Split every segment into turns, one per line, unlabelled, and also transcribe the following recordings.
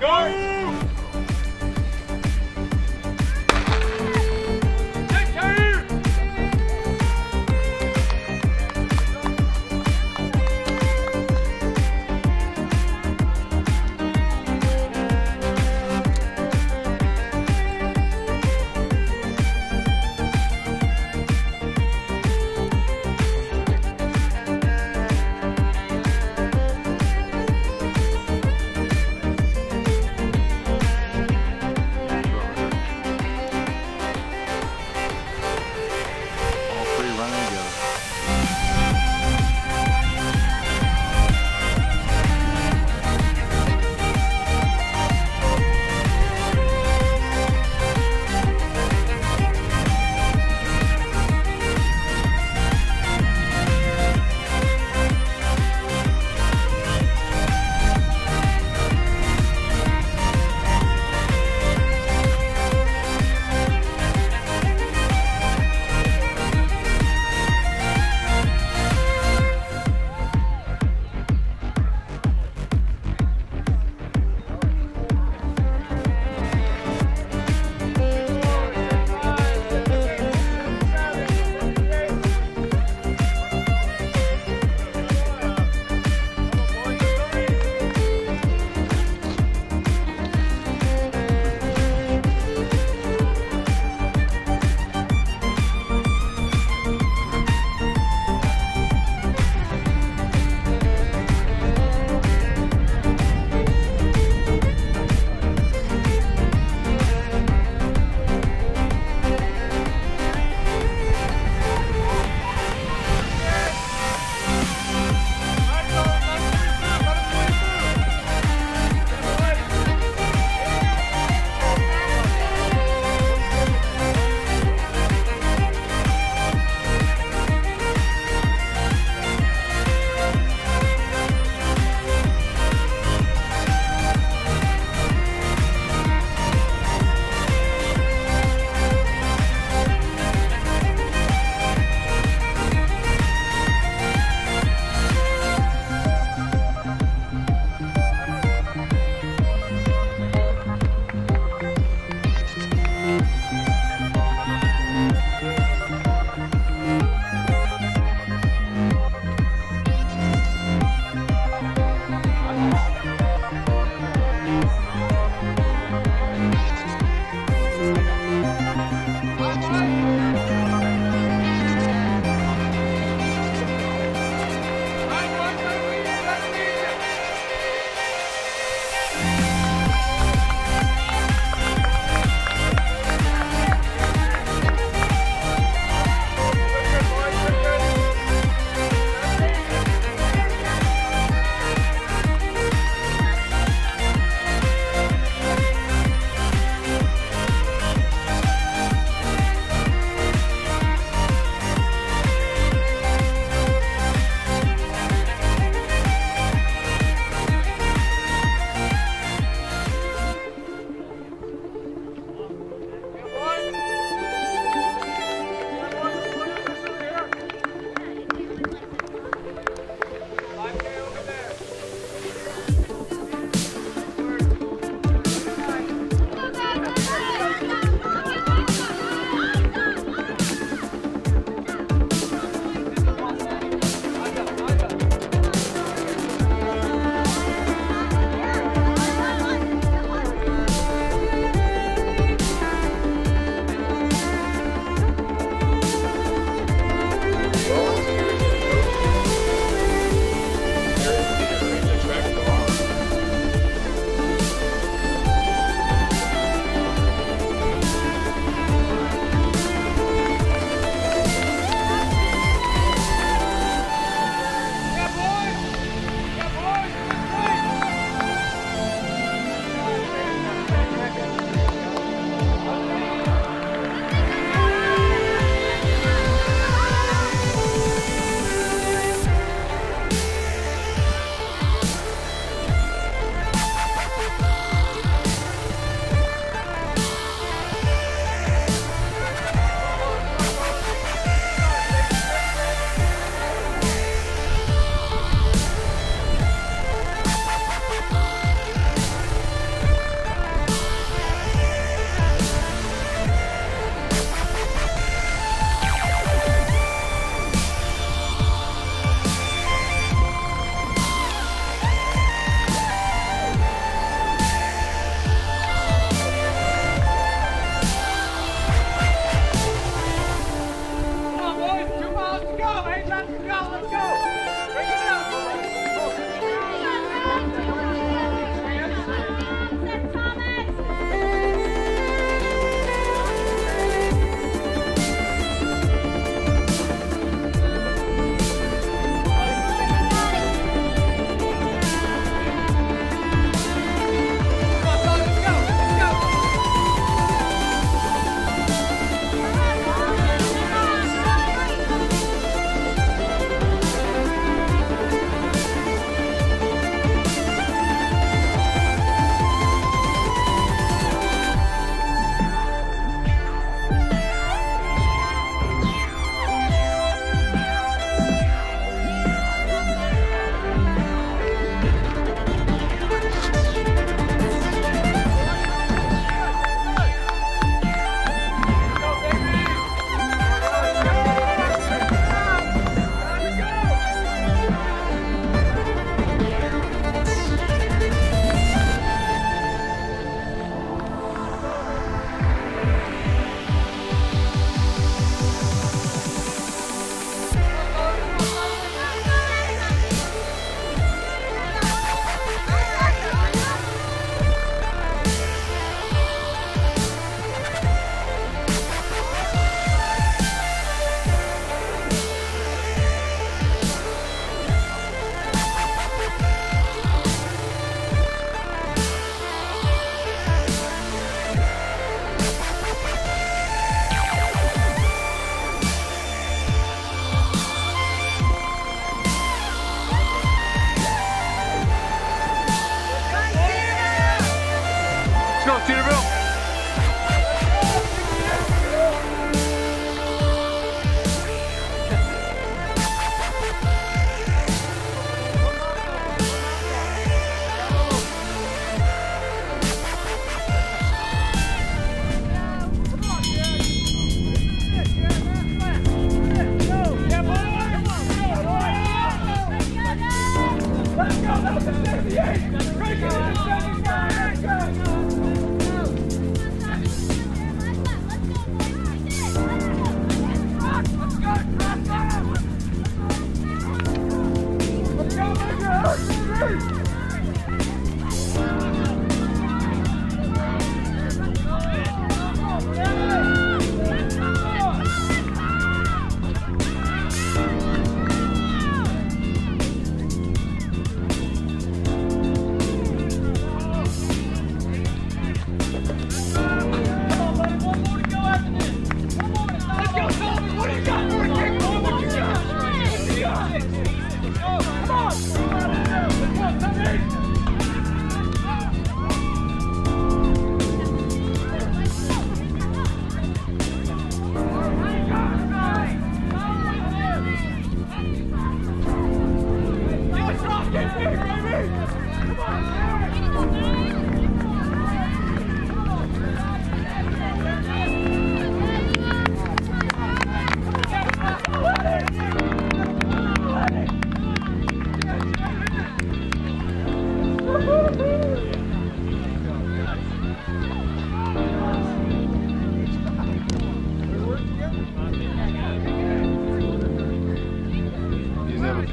Go!
go, let's go!
Cedarville.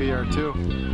PR2.